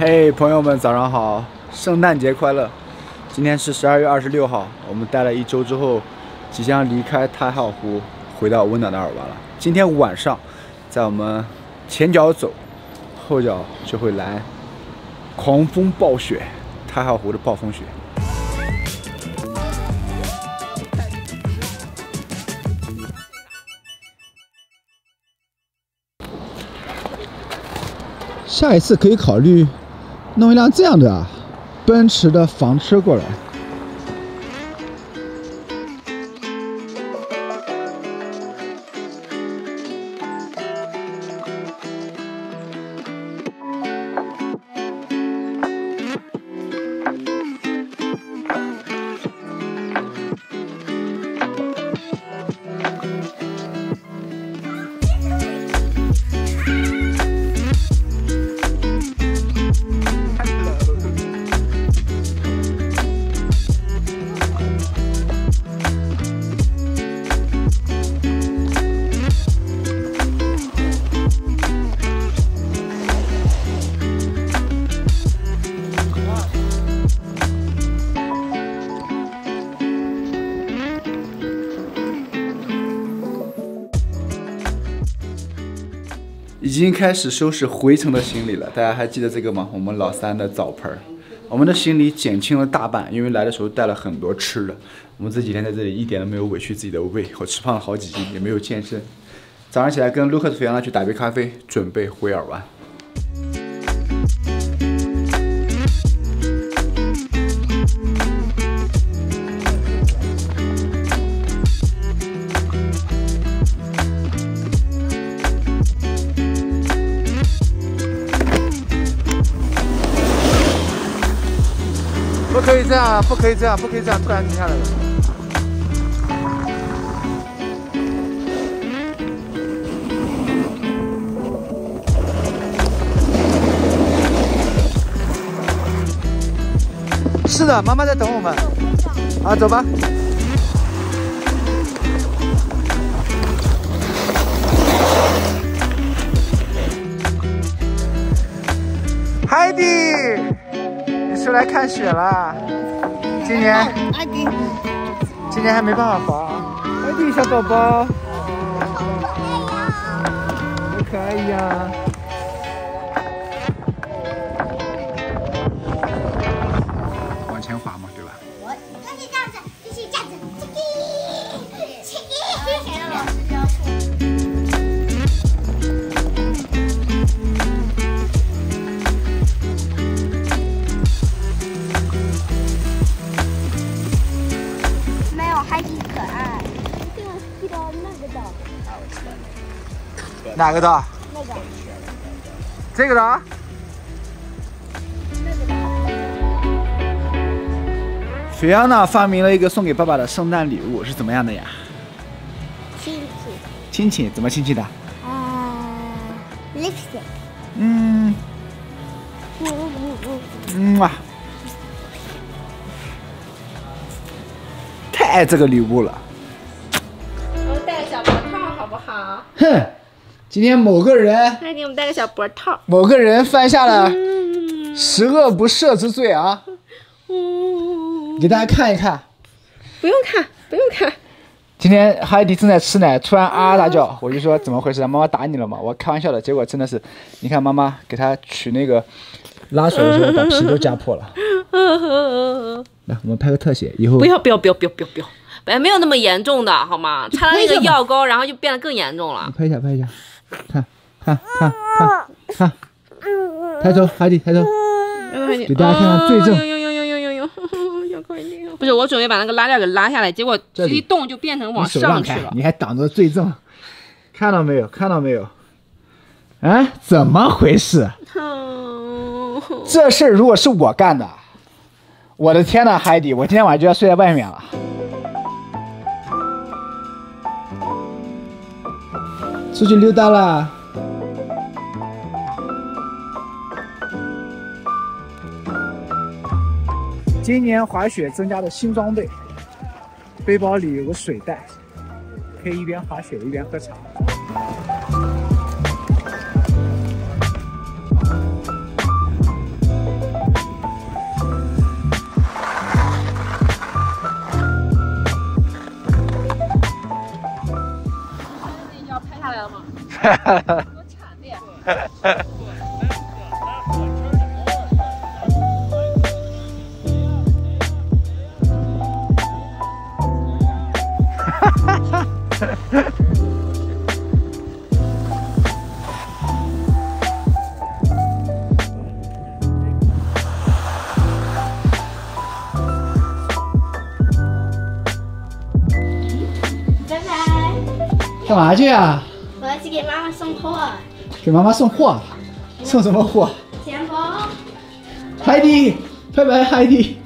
嘿，朋友们，早上好！圣诞节快乐！今天是十二月二十六号，我们待了一周之后，即将离开太浩湖，回到温暖的尔湾了。今天晚上，在我们前脚走，后脚就会来狂风暴雪，太浩湖的暴风雪。下一次可以考虑。弄一辆这样的啊，奔驰的房车过来。已经开始收拾回程的行李了，大家还记得这个吗？我们老三的澡盆儿，我们的行李减轻了大半，因为来的时候带了很多吃的。我们这几天在这里一点都没有委屈自己的胃，我吃胖了好几斤，也没有健身。早上起来跟 Lucas 菲亚娜去打杯咖啡，准备回尔湾。这样，不可以这样，不可以这样突然停下来了。是的，妈妈在等我们。啊，走吧。海蒂，你是来看雪了？今年，阿迪，今年还没办法滑。啊！阿迪小宝宝，好可爱呀！哪个的？那个，这个的？菲亚娜发明了一个送给爸爸的圣诞礼物，是怎么样的呀？亲戚。亲亲，怎么亲亲的？啊，lipstick。嗯嗯嗯嗯嗯啊，太爱这个礼物了。我们戴个小脖套好不好？哼，今天某个人快给我们戴个小脖套。某个人犯下了嗯十恶不赦之罪啊！嗯，给大家看一看，不用看，不用看。今天哈迪正在吃奶，突然啊啊大叫，我就说怎么回事？妈妈打你了吗？我开玩笑的，结果真的是，你看妈妈给他取那个拉手的时候把皮都夹破了。来，我们拍个特写，以后不要不要不要不要不要不要，本来没有那么严重的好吗？擦了那个药膏，然后就变得更严重了。拍一下，拍一下，看，看，看，看，看，抬头，海底抬头，给大家看看罪证呦呦呦呦呦呦呦，要快点！不是，我准备把那个拉链给拉下来，结果这一动就变成往上去了，。你还挡着罪证，看到没有？看到没有？哎，怎么回事？嗯这事儿如果是我干的，我的天呐，海底，我今天晚上就要睡在外面了。出去溜达啦！今年滑雪增加的新装备，背包里有个水袋，可以一边滑雪一边喝茶。拜拜，干嘛去啊？给妈妈送货，送什么货？钱包。海蒂，拜拜，海底。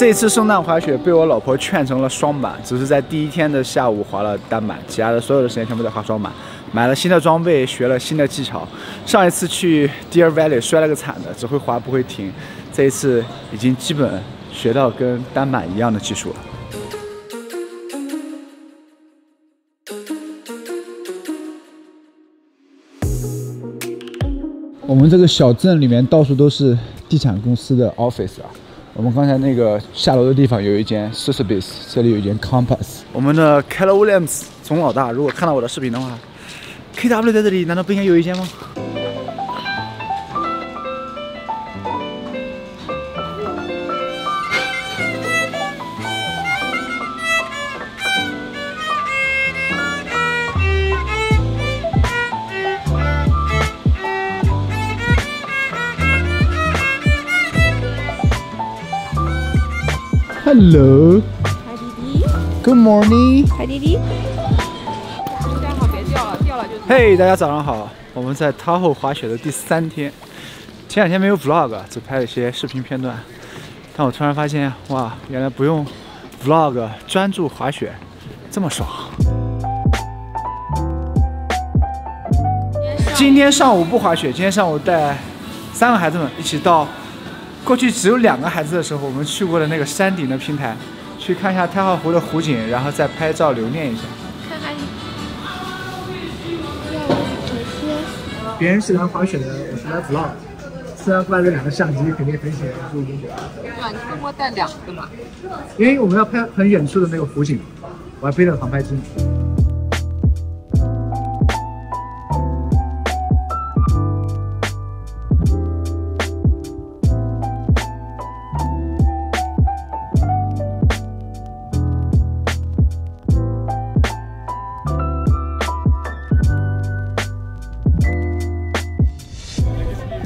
这次圣诞滑雪被我老婆劝成了双板，只是在第一天的下午滑了单板，其他的所有的时间全部在滑双板。买了新的装备，学了新的技巧。上一次去 Deer Valley 摔了个惨的，只会滑不会停。这一次已经基本学到跟单板一样的技术了。我们这个小镇里面到处都是地产公司的 office 啊。我们刚才那个下楼的地方有一间 Sotheby's，这里有一间 Compass。我们的 Keller Williams 总老大，如果看到我的视频的话，KW 在这里难道不应该有一间吗？Hello，海弟弟，Good morning。海弟弟。站好，别掉了，掉了就。嘿大家早上好！我们在 Tahoe 滑雪的第三天，前两天没有 vlog，只拍了一些视频片段。但我突然发现，哇，原来不用 vlog，专注滑雪这么爽。今天上午不滑雪，今天上午带三个孩子们一起到过去只有两个孩子的时候，我们去过的那个山顶的平台，去看一下太浩湖的湖景，然后再拍照留念一下。看看你。别人是来滑雪的，我是来 vlog。虽然挂着两个相机，肯定很显然不一样。对吧？你周末带两个嘛。因为我们要拍很远处的那个湖景，我还背了航拍机。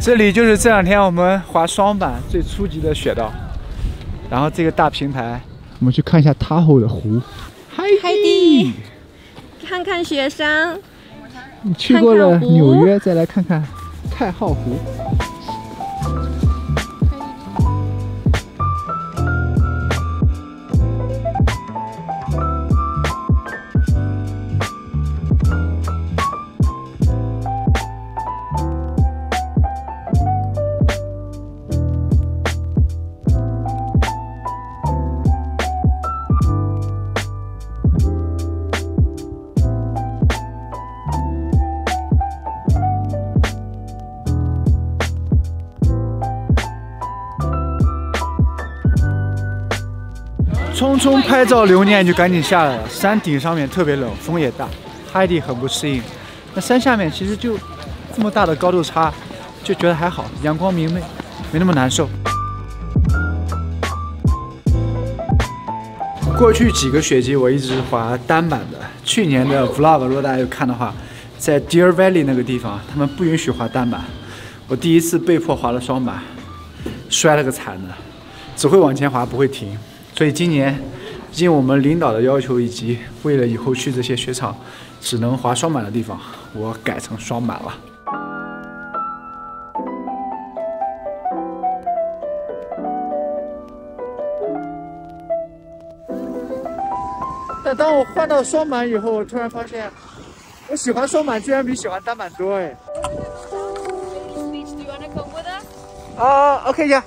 这里就是这两天我们滑双板最初级的雪道，然后这个大平台，我们去看一下 Tahoe 的湖。海海底看看雪山。你去过了看看湖纽约，再来看看太浩湖。拍照留念就赶紧下来了。山顶上面特别冷，风也大，海底很不适应。那山下面其实就这么大的高度差，就觉得还好，阳光明媚，没那么难受。过去几个雪季我一直滑单板的，去年的 vlog 如果大家有看的话，在 Deer Valley 那个地方，他们不允许滑单板，我第一次被迫滑了双板，摔了个惨的，只会往前滑不会停。所以今年，经我们领导的要求以及为了以后去这些雪场只能滑双板的地方我改成双板了。但当我换到双板以后我突然发现我喜欢双板居然比喜欢单板多哎。啊 ok 呀。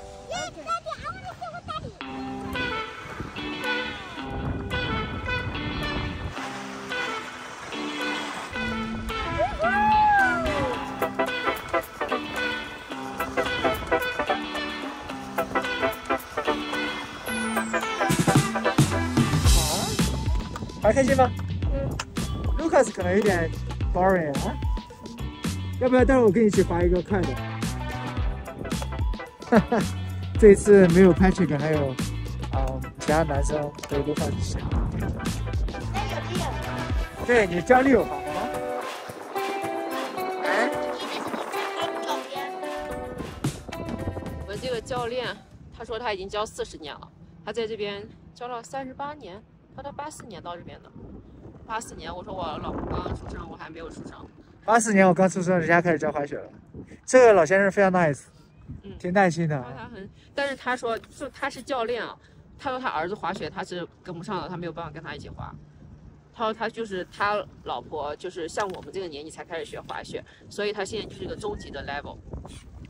开心吗？嗯。Lucas 可能有点 boring 啊，要不要待会儿我跟你一起滑一个快的？哈哈，这一次没有 Patrick，还有啊、其他男生都都算是谁？对你教练有滑吗？哎，我们这个教练，他说他已经教四十年了，他在这边教了三十八年，他到八四年到这边的。八四年，我说我老婆刚刚出生，我还没有出生。八四年我刚出生，人家开始教滑雪了。这个老先生非常 nice，嗯挺耐心的然。后他很，但是他说，就他是教练啊，他说他儿子滑雪他是跟不上的，他没有办法跟他一起滑。他说他就是他老婆，就是像我们这个年纪才开始学滑雪，所以他现在就是一个中级的 level。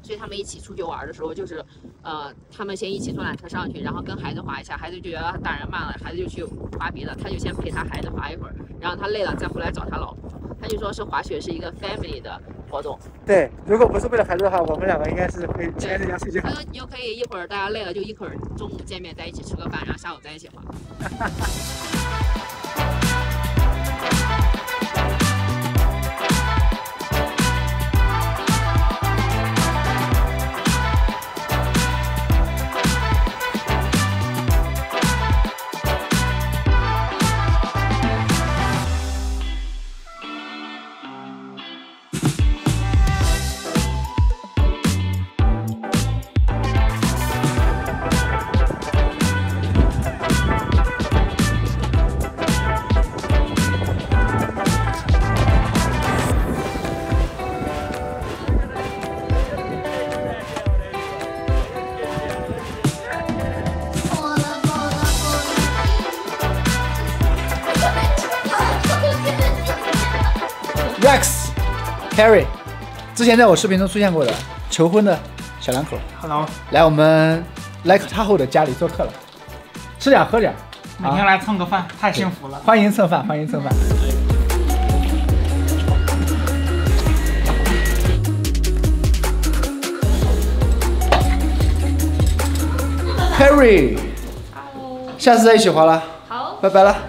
所以他们一起出去玩的时候，就是，呃，他们先一起坐缆车上去，然后跟孩子滑一下，孩子就觉得大人慢了，孩子就去滑别的，他就先陪他孩子滑一会儿，然后他累了再回来找他老婆。他就说是滑雪是一个 family 的活动，对，如果不是为了孩子的话，我们两个应该是会今天在家睡觉他。说你就可以一会儿大家累了就一会儿中午见面在一起吃个饭，然后下午在一起滑。Carrie，之前在我视频中出现过的求婚的小两口，Hello，来我们 Like 他后的家里做客了，吃点喝点，每天来蹭个饭，太幸福了。欢迎蹭饭，欢迎蹭饭。Carrie，下次再一起滑了，好，拜拜了。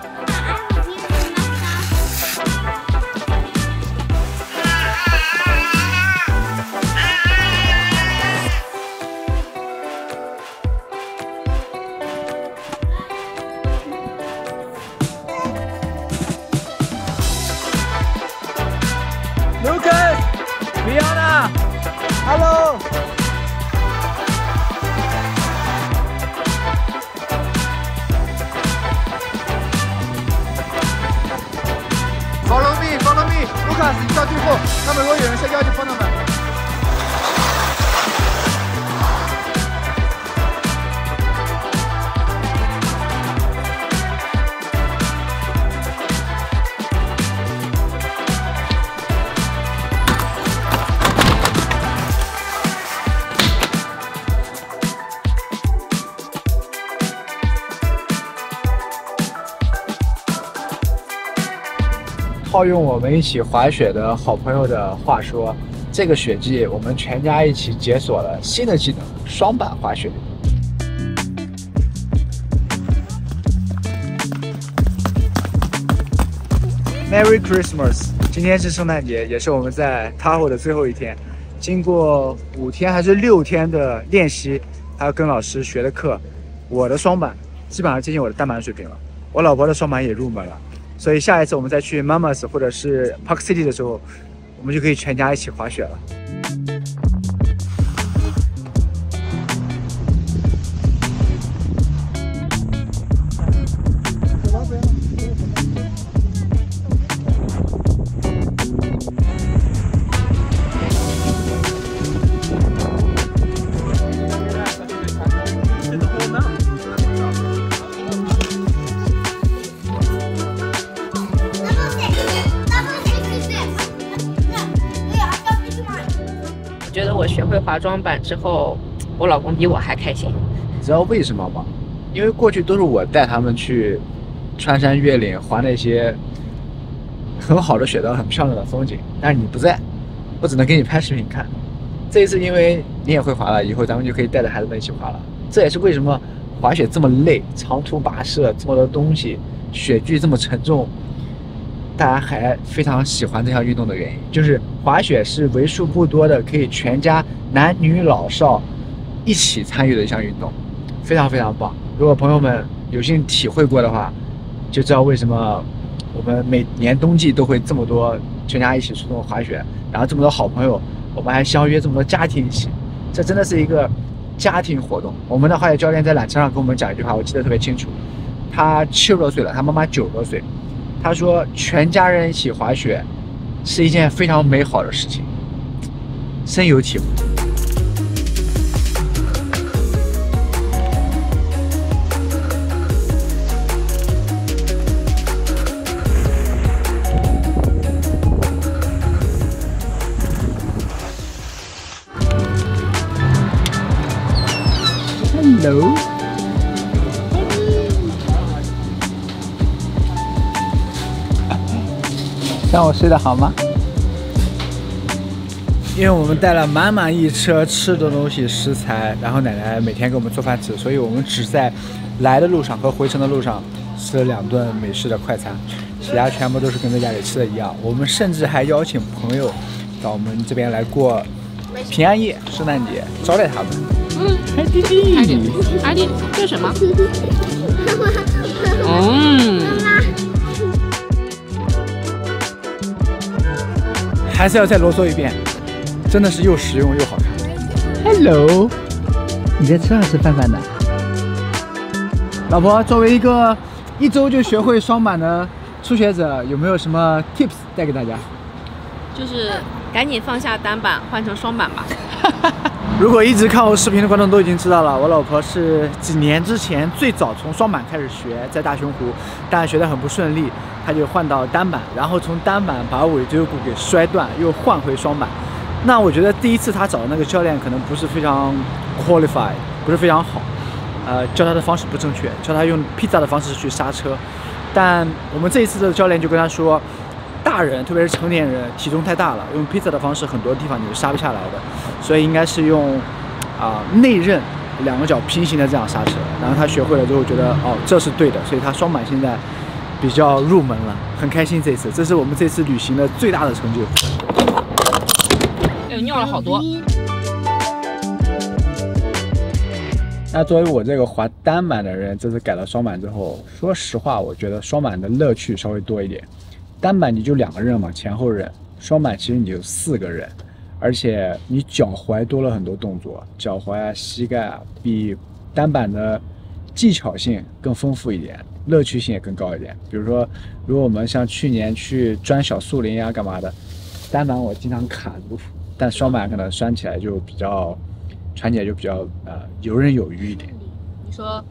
套用我们一起滑雪的好朋友的话说，这个雪季我们全家一起解锁了新的技能——双板滑雪。Merry Christmas！今天是圣诞节，也是我们在 Tahoe 的最后一天。经过五天还是六天的练习，还有跟老师学的课，我的双板基本上接近我的单板水平了。我老婆的双板也入门了。所以下一次我们再去 Mamas 或者是 Park City 的时候，我们就可以全家一起滑雪了。装扮之后，我老公比我还开心。你知道为什么吗？因为过去都是我带他们去穿山越岭，滑那些很好的雪道、很漂亮的风景，但是你不在，我只能给你拍视频看。这一次因为你也会滑了，以后咱们就可以带着孩子们一起滑了。这也是为什么滑雪这么累，长途跋涉这么多东西，雪具这么沉重，大家还非常喜欢这项运动的原因，就是滑雪是为数不多的可以全家男女老少一起参与的一项运动，非常非常棒。如果朋友们有幸体会过的话，就知道为什么我们每年冬季都会这么多全家一起出动滑雪，然后这么多好朋友，我们还相约这么多家庭一起，这真的是一个家庭活动。我们的滑雪教练在缆车上跟我们讲一句话，我记得特别清楚。他七十多岁了，他妈妈九十多岁。他说，全家人一起滑雪是一件非常美好的事情，深有体会。让我睡得好吗？因为我们带了满满一车吃的东西食材，然后奶奶每天给我们做饭吃，所以我们只在来的路上和回程的路上吃了两顿美式的快餐，其他全部都是跟在家里吃的一样。我们甚至还邀请朋友到我们这边来过平安夜、圣诞节，招待他们。嗯，还，弟弟，阿弟，阿弟，这是什么？嗯，还是要再啰嗦一遍，真的是又实用又好看。Hello，你在车上吃饭饭的？老婆，作为一个一周就学会双板的初学者，有没有什么 tips 带给大家？就是赶紧放下单板，换成双板吧。如果一直看我视频的观众都已经知道了，我老婆是几年之前最早从双板开始学，在大熊湖，但学得很不顺利，他就换到单板，然后从单板把尾椎骨给摔断，又换回双板。那我觉得第一次他找的那个教练可能不是非常 qualified，不是非常好，呃，教他的方式不正确，教他用 pizza 的方式去刹车。但我们这一次的教练就跟他说，大人特别是成年人体重太大了，用 pizza 的方式很多地方你是刹不下来的，所以应该是用啊、内刃两个脚平行的这样刹车。然后他学会了之后觉得哦这是对的，所以他双板现在比较入门了，很开心这次，这是我们这次旅行的最大的成就。哎呦，尿了好多。那作为我这个滑单板的人，这次改了双板之后，说实话，我觉得双板的乐趣稍微多一点。单板你就两个刃嘛，前后刃；双板其实你就四个人，而且你脚踝多了很多动作，脚踝啊、膝盖啊，比单板的技巧性更丰富一点，乐趣性也更高一点。比如说，如果我们像去年去钻小树林呀、干嘛的，单板我经常卡住，但双板可能拴起来就比较，穿起来就比较呃游刃有余一点。你说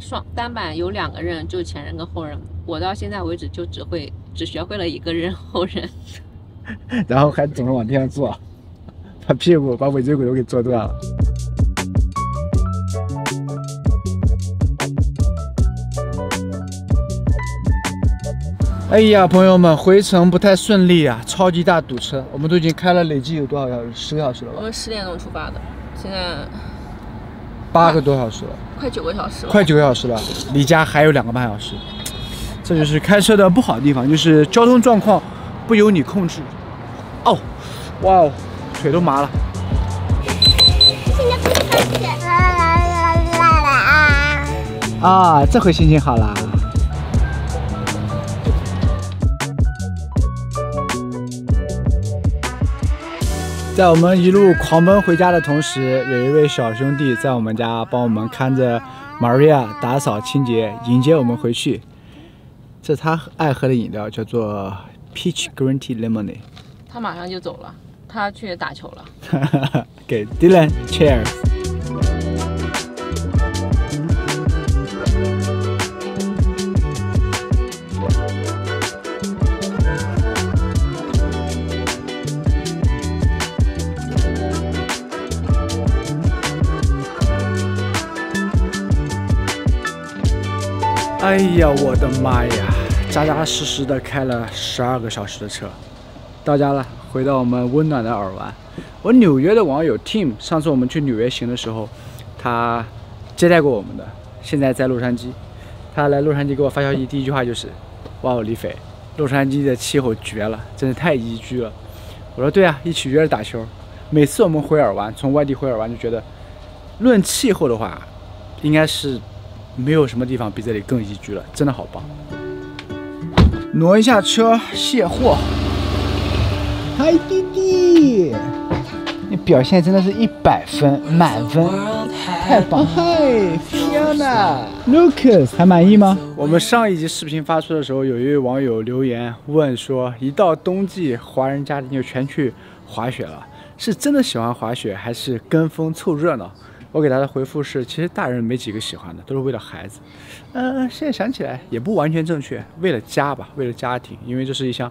双单板有两个人，就前人跟后人。我到现在为止就只会只学会了一个人后人。然后还总是往地上坐，把屁股、把尾椎骨都给坐断了。哎呀，朋友们，回程不太顺利啊，超级大堵车。我们都已经开了累计有多少小时？十个小时了吧？我们十点钟出发的，现在八个多小时了，快九个小时了。快九个小时了，离家还有两个半小时。这就是开车的不好的地方，就是交通状况不由你控制。哦，哇哦，腿都麻了。现在不啦啦啦啦啦啊！啊，这回心情好啦。在我们一路狂奔回家的同时，有一位小兄弟在我们家帮我们看着 Maria 打扫清洁，迎接我们回去。这是他爱喝的饮料，叫做 Peach Green Tea Lemonade。他马上就走了，他去打球了。给 Dylan Cheers。哎呀，我的妈呀！扎扎实实的开了十二个小时的车，到家了，回到我们温暖的尔湾。我纽约的网友 Tim，上次我们去纽约行的时候，他接待过我们的，现在在洛杉矶。他来洛杉矶给我发消息，第一句话就是：“哇哦，李斐，洛杉矶的气候绝了，真的太宜居了。”我说：“对啊，一起约着打球。每次我们回尔湾，从外地回尔湾就觉得，论气候的话，应该是。”没有什么地方比这里更宜居了，真的好棒。挪一下车卸货。嗨，弟弟，你表现真的是一百分，满分，太棒了！嗨，Fiona，Lucas，还满意吗？我们上一集视频发出的时候，有一位网友留言问说，一到冬季，华人家庭就全去滑雪了，是真的喜欢滑雪，还是跟风凑热闹？我给他的回复是：其实大人没几个喜欢的，都是为了孩子。嗯，现在想起来也不完全正确，为了家吧，为了家庭，因为这是一项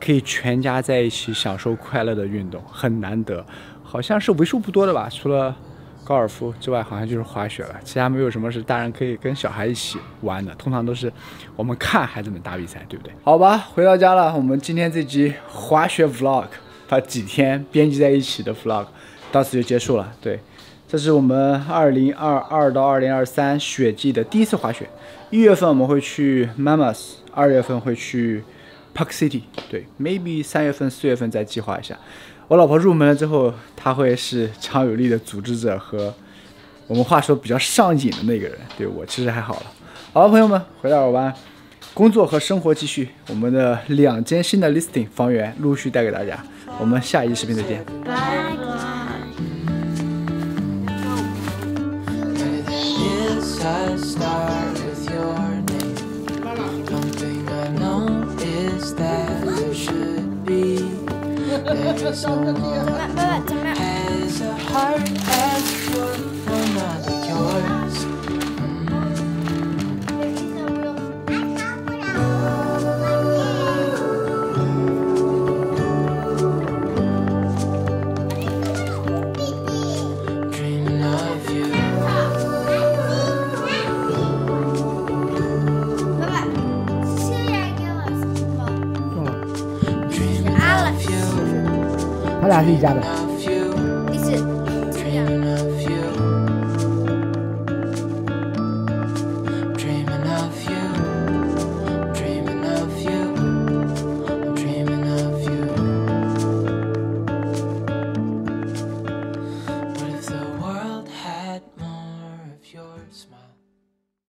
可以全家在一起享受快乐的运动，很难得，好像是为数不多的吧。除了高尔夫之外，好像就是滑雪了，其他没有什么是大人可以跟小孩一起玩的，通常都是我们看孩子们打比赛，对不对？好吧，回到家了，我们今天这集滑雪 vlog，把几天编辑在一起的 vlog，到此就结束了。对。这是我们二零二二到二零二三雪季的第一次滑雪。一月份我们会去 Mammoth，二月份会去 Park City。对，maybe 三月份、四月份再计划一下。我老婆入门了之后，她会是强有力的组织者和我们话说比较上瘾的那个人。对我其实还好了。好了，朋友们，回到尔湾，工作和生活继续。我们的两间新的 listing 房源陆续带给大家。我们下一期视频再见。拜拜。I start with your name. One thing I know is that there should be. There's someone has a heart as good for another yours. 丽家的。